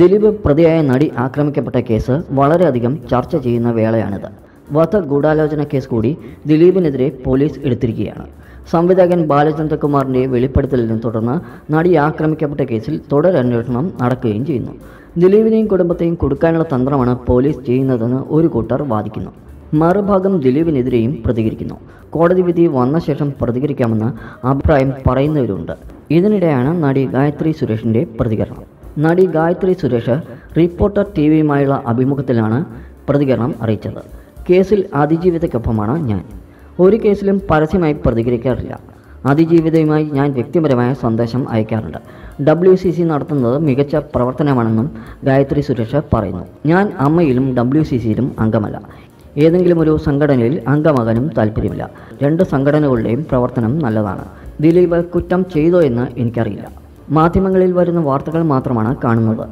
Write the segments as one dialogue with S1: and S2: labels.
S1: ദിലീപ് പ്രതിയായ നടി ആക്രമിക്കപ്പെട്ട കേസ് വളരെയധികം ചർച്ച ചെയ്യുന്ന വേളയാണിത്. വധ ഗൂഢാലോചന കേസ് കൂടി ദിലീപിനെതിരെ പോലീസ് എടുത്തിരിക്കുകയാണ്. സംവിധായകൻ ബാലചന്ദ്രകുമാറിന്റെ വെളിപ്പെടുത്തലിനെ തുടർന്ന് നടി ആക്രമിക്കപ്പെട്ട കേസിൽ തുടരന്വേഷണം നടക്കുകയും ചെയ്യുന്നു. ദിലീപിനെയും കുടുംബത്തെയും കൊടുക്കാനുള്ള തന്ത്രമാണ് പോലീസ് ചെയ്യുന്നതെന്ന് ഒരു കൂട്ടർ വാദിക്കുന്നു. മറുഭാഗം ദിലീപിനെതിരെയും പ്രതികരിക്കുന്നു. കോടതി വിധി വന്ന ശേഷം പ്രതികരിക്കാമെന്ന് അഭിപ്രായം പറയുന്നവരുണ്ട്. ഇതിനിടെയാണ് നടി ഗായത്രി സുരേഷിന്റെ പ്രതികരണം. നടി ഗായത്രി സുരേഷ് റിപ്പോർട്ടർ ടി വിയുമായുള്ള അഭിമുഖത്തിലാണ് പ്രതികരണം അറിയിച്ചത്. കേസിൽ അതിജീവിതയ്ക്കൊപ്പമാണ് ഞാൻ. ഒരു കേസിലും പരസ്യമായി പ്രതികരിക്കാറില്ല. അതിജീവിതയുമായി ഞാൻ വ്യക്തിപരമായ സന്ദേശം അയക്കാറുണ്ട്. ഡബ്ല്യു സി സി നടത്തുന്നത് മികച്ച പ്രവർത്തനമാണെന്നും ഗായത്രി സുരേഷ് പറയുന്നു. ഞാൻ അമ്മയിലും ഡബ്ല്യു സി സിയിലും അംഗമല്ല. ഏതെങ്കിലും ഒരു സംഘടനയിൽ അംഗമാകാനും താല്പര്യമില്ല രണ്ട് സംഘടനകളുടെയും പ്രവർത്തനം നല്ലതാണ്. ദിലീപ് കുറ്റം ചെയ്തോ എന്ന് എനിക്കറിയില്ല. മാധ്യമങ്ങളിൽ വരുന്ന വാർത്തകൾ മാത്രമാണ് കാണുന്നത്.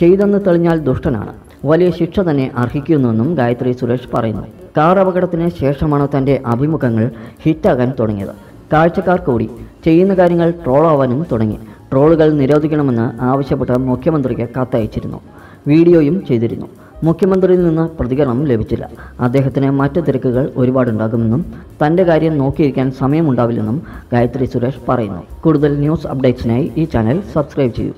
S1: ചെയ്തെന്ന് തെളിഞ്ഞാൽ ദുഷ്ടനാണ്. വലിയ ശിക്ഷ തന്നെ അർഹിക്കുന്നുവെന്നും ഗായത്രി സുരേഷ് പറയുന്നു. കാർ അപകടത്തിന് ശേഷമാണ് തന്റെ അഭിമുഖങ്ങൾ ഹിറ്റാകാൻ തുടങ്ങിയത്. കാഴ്ചക്കാർ കൂടി ചെയ്യുന്ന കാര്യങ്ങൾ ട്രോളാവാനും തുടങ്ങി. ട്രോളുകൾ നിരോധിക്കണമെന്ന് ആവശ്യപ്പെട്ട് മുഖ്യമന്ത്രിക്ക് കത്തയച്ചിരുന്നു. വീഡിയോയും ചെയ്തിരുന്നു. മുഖ്യമന്ത്രിയിൽ നിന്ന് പ്രതികരണം ലഭിച്ചില്ല. അദ്ദേഹത്തിന് മറ്റ് തിരക്കുകൾ ഒരുപാടുണ്ടാകുമെന്നും തന്റെ കാര്യം നോക്കിയിരിക്കാൻ സമയമുണ്ടാവില്ലെന്നും ഗായത്രി സുരേഷ് പറയുന്നു. കൂടുതൽ ന്യൂസ് അപ്ഡേറ്റ്സിനായി ഈ ചാനൽ സബ്സ്ക്രൈബ് ചെയ്യൂ.